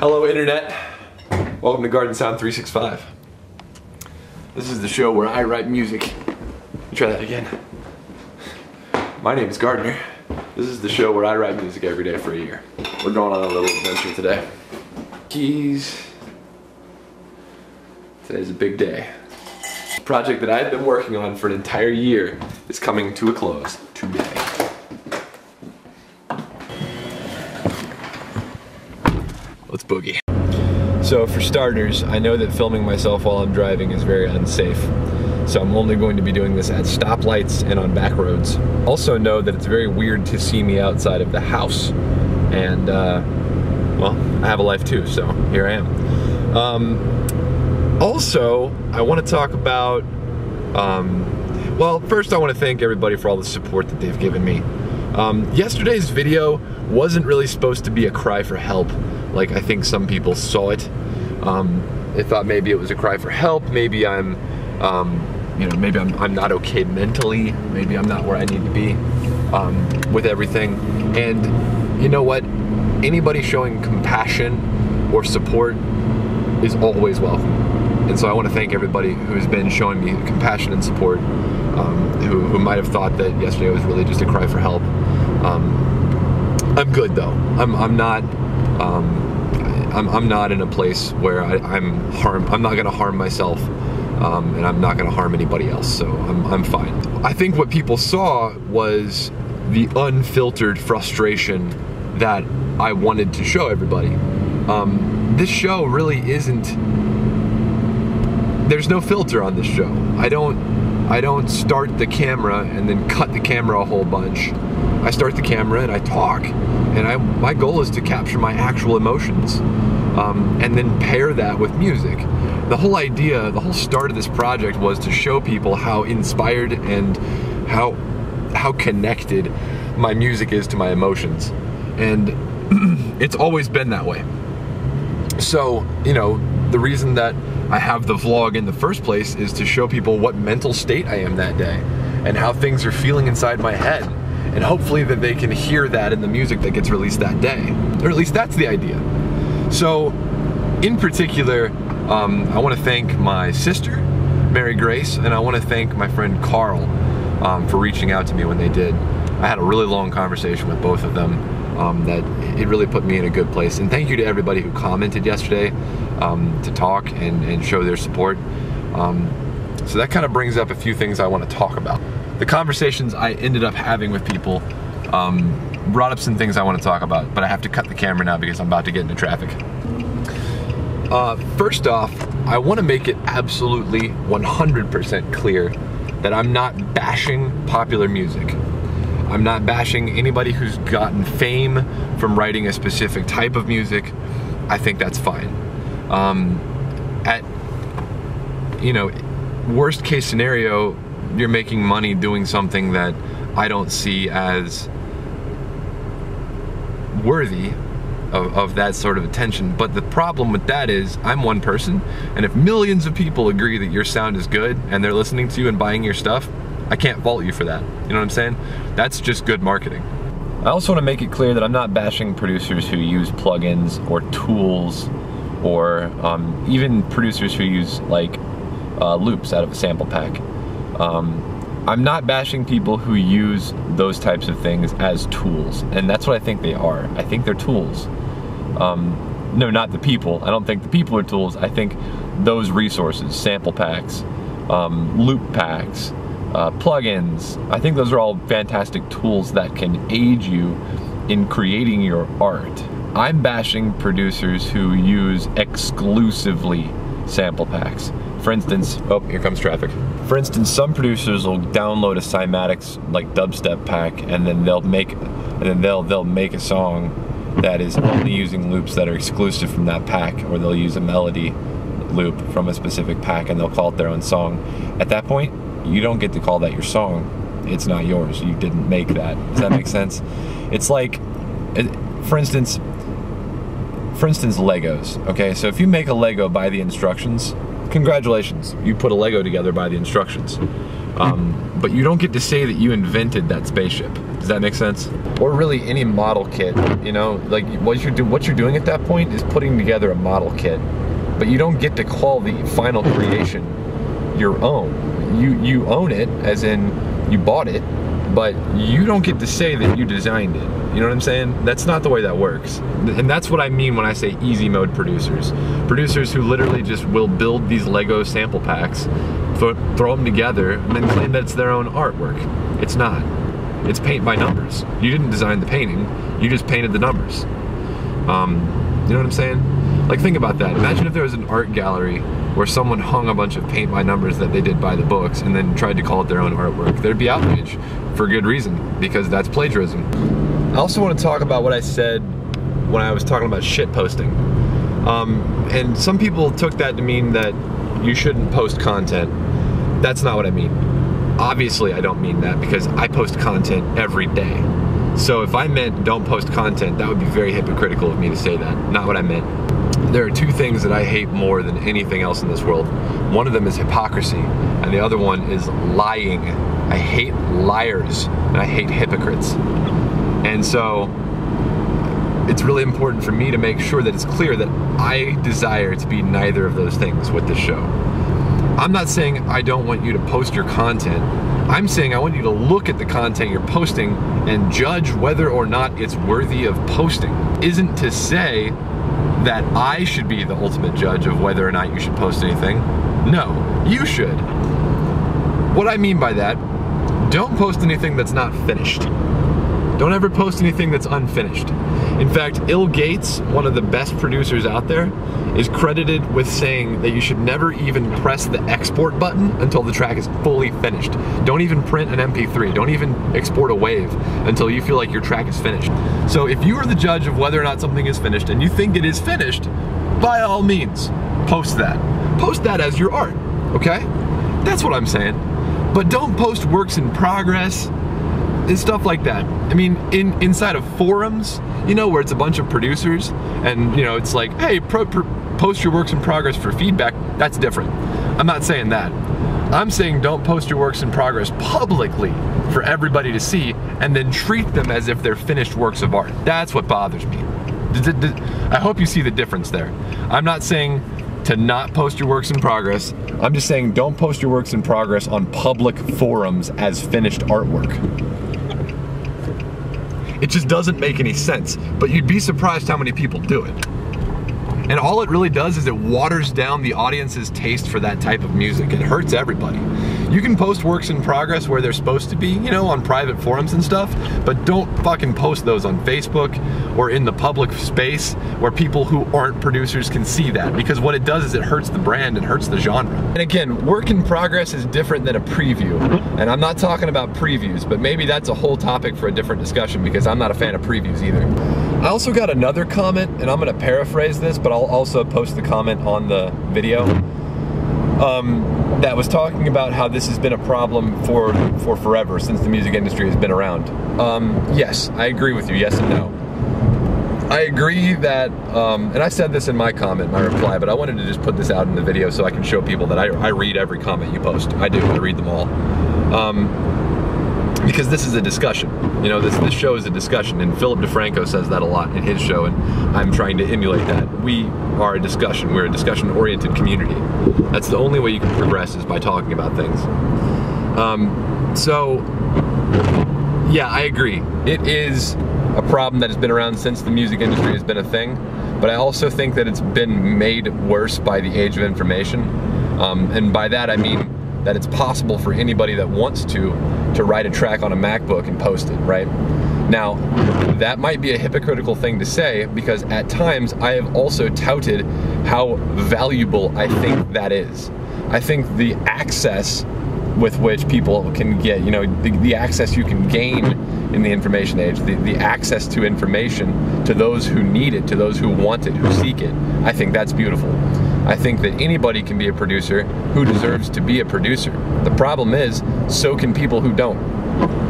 Hello, Internet. Welcome to Gardnsound 365. This is the show where I write music. Try that again. My name is Gardner. This is the show where I write music every day for a year. We're going on a little adventure today. Keys. Today's a big day. The project that I've been working on for an entire year is coming to a close today. Let's boogie. So for starters, I know that filming myself while I'm driving is very unsafe. So I'm only going to be doing this at stoplights and on back roads. Also know that it's very weird to see me outside of the house. And, uh, well, I have a life too, so here I am. Um, also, I want to talk about, um, well, first I want to thank everybody for all the support that they've given me. Um, yesterday's video wasn't really supposed to be a cry for help, like I think some people saw it. Um, they thought maybe it was a cry for help, maybe I'm, um, you know, maybe I'm, I'm not okay mentally, maybe I'm not where I need to be um, with everything. And you know what? Anybody showing compassion or support is always welcome. And so I want to thank everybody who's been showing me compassion and support, um, who, who might have thought that yesterday was really just a cry for help. Um, I'm good though. I'm, I'm not. Um, I'm, I'm not in a place where I, am harm. I'm not going to harm myself, um, and I'm not going to harm anybody else. So I'm, I'm fine. I think what people saw was the unfiltered frustration that I wanted to show everybody. Um, this show really isn't. There's no filter on this show. I don't. I don't start the camera and then cut the camera a whole bunch. I start the camera and I talk, and I my goal is to capture my actual emotions, um, and then pair that with music. The whole idea, the whole start of this project was to show people how inspired and how how connected my music is to my emotions, and it's always been that way. So you know the reason that I have the vlog in the first place is to show people what mental state I am that day and how things are feeling inside my head and hopefully that they can hear that in the music that gets released that day. Or at least that's the idea. So, in particular, um, I want to thank my sister, Mary Grace, and I want to thank my friend Carl um, for reaching out to me when they did. I had a really long conversation with both of them um, that it really put me in a good place. And thank you to everybody who commented yesterday um, to talk and, and, show their support. Um, so that kind of brings up a few things I want to talk about the conversations I ended up having with people um, brought up some things I want to talk about, but I have to cut the camera now because I'm about to get into traffic. Uh, first off, I want to make it absolutely 100% clear that I'm not bashing popular music. I'm not bashing anybody who's gotten fame from writing a specific type of music. I think that's fine. Um, at, you know, worst case scenario, you're making money doing something that I don't see as worthy of, of, that sort of attention. But the problem with that is I'm one person, and if millions of people agree that your sound is good and they're listening to you and buying your stuff, I can't fault you for that. You know what I'm saying? That's just good marketing. I also want to make it clear that I'm not bashing producers who use plugins or tools or um, even producers who use like uh, loops out of a sample pack. Um, I'm not bashing people who use those types of things as tools, and that's what I think they are. I think they're tools. Um, no, not the people. I don't think the people are tools. I think those resources, sample packs, um, loop packs, uh, plugins, I think those are all fantastic tools that can aid you in creating your art. I'm bashing producers who use exclusively sample packs. For instance, oh, here comes traffic. For instance, some producers will download a Cymatics like dubstep pack, and then they'll make, and then they'll they'll make a song that is only using loops that are exclusive from that pack, or they'll use a melody loop from a specific pack, and they'll call it their own song. At that point, you don't get to call that your song. It's not yours. You didn't make that. Does that make sense? It's like, for instance, for instance, Legos. Okay, so if you make a Lego by the instructions, congratulations, you put a Lego together by the instructions. Um, but you don't get to say that you invented that spaceship. Does that make sense? Or really any model kit, you know, like what you're do what you're doing at that point is putting together a model kit, but you don't get to call the final creation your own. You you own it, as in you bought it, but you don't get to say that you designed it. You know what I'm saying? That's not the way that works. And that's what I mean when I say easy mode producers. Producers who literally just will build these Lego sample packs, throw them together, and then claim that it's their own artwork. It's not. It's paint by numbers. You didn't design the painting, you just painted the numbers. Um, you know what I'm saying? Like think about that. Imagine if there was an art gallery where someone hung a bunch of paint by numbers that they did by the books and then tried to call it their own artwork. There'd be outrage for good reason because that's plagiarism. I also want to talk about what I said when I was talking about shit posting. Um, and some people took that to mean that you shouldn't post content. That's not what I mean. Obviously, I don't mean that because I post content every day. So if I meant don't post content, that would be very hypocritical of me to say that. Not what I meant. There are two things that I hate more than anything else in this world. One of them is hypocrisy, and the other one is lying. I hate liars, and I hate hypocrites. And so it's really important for me to make sure that it's clear that I desire to be neither of those things with this show. I'm not saying I don't want you to post your content. I'm saying I want you to look at the content you're posting and judge whether or not it's worthy of posting. Isn't to say that I should be the ultimate judge of whether or not you should post anything. No, you should. What I mean by that, don't post anything that's not finished. Don't ever post anything that's unfinished. In fact, ill.Gates, one of the best producers out there, is credited with saying that you should never even press the export button until the track is fully finished. Don't even print an MP3. Don't even export a wave until you feel like your track is finished. So if you are the judge of whether or not something is finished and you think it is finished, by all means, post that. Post that as your art, okay? That's what I'm saying. But don't post works in progress, and stuff like that. I mean, in inside of forums, you know, where it's a bunch of producers, and you know, it's like, hey, pro, pro, post your works in progress for feedback. That's different. I'm not saying that. I'm saying don't post your works in progress publicly for everybody to see, and then treat them as if they're finished works of art. That's what bothers me. I hope you see the difference there. I'm not saying to not post your works in progress. I'm just saying don't post your works in progress on public forums as finished artwork. It just doesn't make any sense. But you'd be surprised how many people do it. And all it really does is it waters down the audience's taste for that type of music. It hurts everybody. You can post works in progress where they're supposed to be, you know, on private forums and stuff, but don't fucking post those on Facebook or in the public space where people who aren't producers can see that because what it does is it hurts the brand and hurts the genre. And again, work in progress is different than a preview. And I'm not talking about previews, but maybe that's a whole topic for a different discussion because I'm not a fan of previews either. I also got another comment, and I'm gonna paraphrase this, but I'll also post the comment on the video. Um, that was talking about how this has been a problem for for forever since the music industry has been around. Um, yes, I agree with you. Yes and no. I agree that, um, and I said this in my comment, my reply, but I wanted to just put this out in the video so I can show people that I, I read every comment you post. I do. I read them all. Because this is a discussion. You know, this this show is a discussion, and Philip DeFranco says that a lot in his show, and I'm trying to emulate that. We are a discussion. We're a discussion-oriented community. That's the only way you can progress is by talking about things. Um, so, yeah, I agree. It is a problem that has been around since the music industry has been a thing, but I also think that it's been made worse by the age of information. Um, and by that I mean that it's possible for anybody that wants to to write a track on a MacBook and post it, right? Now, that might be a hypocritical thing to say because at times I have also touted how valuable I think that is. I think the access with which people can get, you know, the, the access you can gain in the information age, the, the access to information to those who need it, to those who want it, who seek it. I think that's beautiful. I think that anybody can be a producer who deserves to be a producer. The problem is, so can people who don't.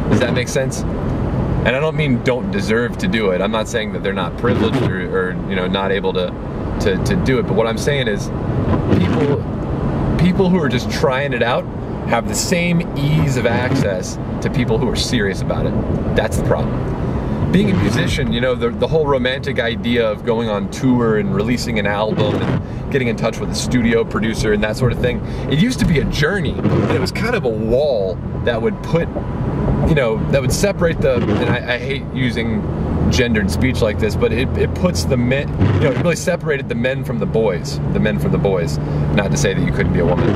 Does that make sense? And I don't mean don't deserve to do it. I'm not saying that they're not privileged or, or you know not able to, to to do it. But what I'm saying is, people people who are just trying it out have the same ease of access to people who are serious about it. That's the problem being a musician, you know, the, the whole romantic idea of going on tour and releasing an album and getting in touch with a studio producer and that sort of thing, it used to be a journey. It was kind of a wall that would put, you know, that would separate the, and I, I hate using gendered speech like this, but it, it puts the men, you know, it really separated the men from the boys, the men from the boys. Not to say that you couldn't be a woman.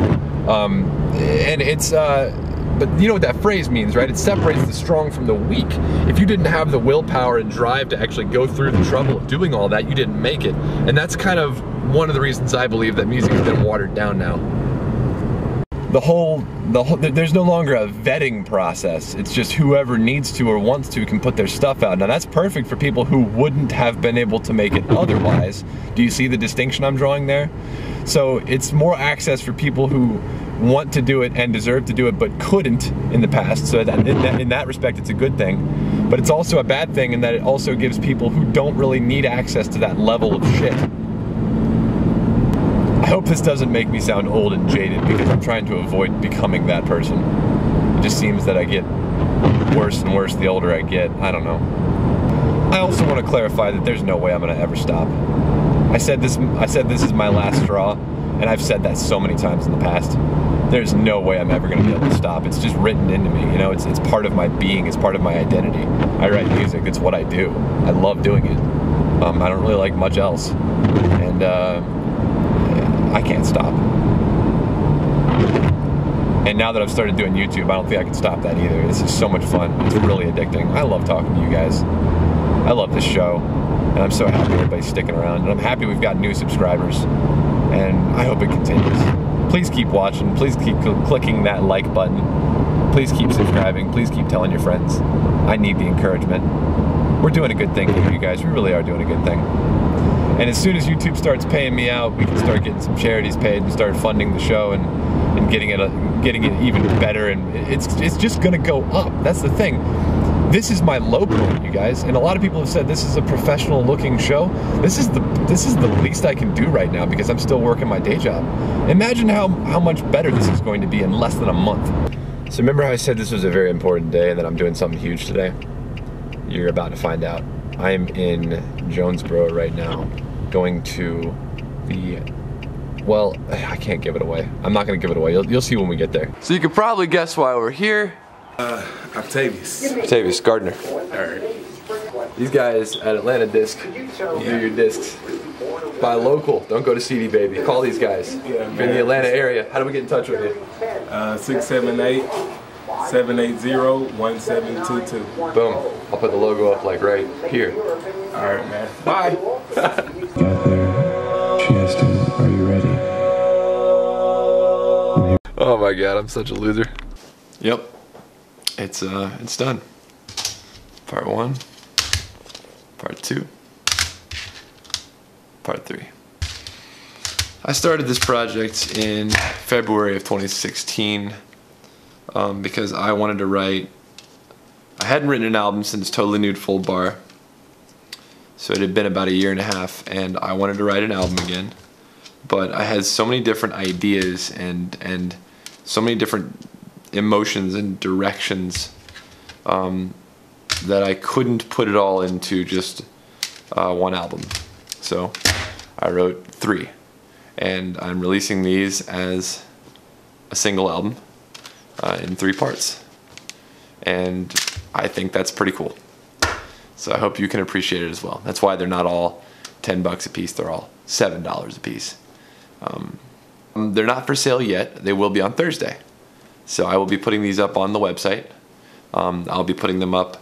Um, and it's, uh, but you know what that phrase means, right? It separates the strong from the weak. If you didn't have the willpower and drive to actually go through the trouble of doing all that, you didn't make it. And that's kind of one of the reasons I believe that music has been watered down now. The whole, the whole, there's no longer a vetting process. It's just whoever needs to or wants to can put their stuff out. Now that's perfect for people who wouldn't have been able to make it otherwise. Do you see the distinction I'm drawing there? So it's more access for people who want to do it and deserve to do it but couldn't in the past. So that in, that in that respect, it's a good thing. But it's also a bad thing in that it also gives people who don't really need access to that level of shit. I hope this doesn't make me sound old and jaded because I'm trying to avoid becoming that person. It just seems that I get worse and worse the older I get. I don't know. I also want to clarify that there's no way I'm going to ever stop. I said this I said this is my last straw and I've said that so many times in the past. There's no way I'm ever going to be able to stop. It's just written into me. You know, it's, it's part of my being. It's part of my identity. I write music. It's what I do. I love doing it. Um, I don't really like much else. And uh, I can't stop. And now that I've started doing YouTube, I don't think I can stop that either. This is so much fun. It's really addicting. I love talking to you guys. I love this show. And I'm so happy everybody's sticking around. And I'm happy we've got new subscribers and I hope it continues. Please keep watching. Please keep cl clicking that like button. Please keep subscribing. Please keep telling your friends. I need the encouragement. We're doing a good thing here, you guys. We really are doing a good thing. And as soon as YouTube starts paying me out, we can start getting some charities paid and start funding the show and, and getting it getting it even better. And it's it's just gonna go up. That's the thing this is my low point, you guys. And a lot of people have said this is a professional looking show. This is the this is the least I can do right now because I'm still working my day job. Imagine how, how much better this is going to be in less than a month. So remember how I said this was a very important day and that I'm doing something huge today? You're about to find out. I'm in Jonesboro right now, going to the well, I can't give it away. I'm not gonna give it away. You'll, you'll see when we get there. So you can probably guess why we're here. Uh, Octavius. Octavius Gardner. Alright. These guys at Atlanta Disc do your discs. Buy local. Don't go to CD Baby. Call these guys. If you're in the Atlanta area, how do we get in touch with you? Uh, 678 780 1722. Boom. I'll put the logo up like right here. Alright, man. Bye. Are you ready? Oh my god, I'm such a loser. Yep it's uh it's done. Part one, part two, part three. I started this project in February of 2016 um, because I wanted to write. I hadn't written an album since Totally Nude Full Bar, so it had been about a year and a half, and I wanted to write an album again. But I had so many different ideas and and so many different emotions and directions um, that I couldn't put it all into just uh, one album. So I wrote three, and I'm releasing these as a single album uh, in three parts. And I think that's pretty cool. So I hope you can appreciate it as well. That's why they're not all 10 bucks a piece, they're all $7 a piece. Um, they're not for sale yet, they will be on Thursday. So I will be putting these up on the website. Um, I'll be putting them up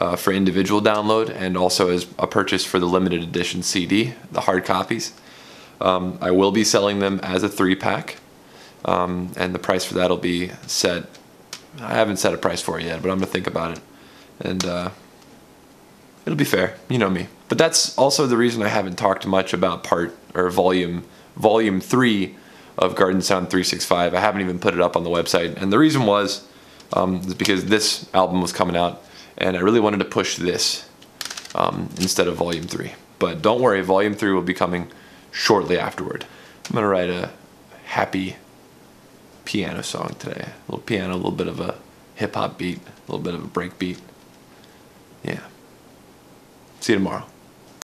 uh, for individual download and also as a purchase for the limited edition CD, the hard copies. Um, I will be selling them as a three pack, um, and the price for that will be set. I haven't set a price for it yet, but I'm gonna think about it, and uh, it'll be fair. You know me. But that's also the reason I haven't talked much about part or volume volume three of Gardnsound 365. I haven't even put it up on the website, and the reason was um, is because this album was coming out, and I really wanted to push this um, instead of Volume 3. But don't worry, Volume 3 will be coming shortly afterward. I'm gonna write a happy piano song today. A little piano, a little bit of a hip hop beat, a little bit of a break beat. Yeah. See you tomorrow.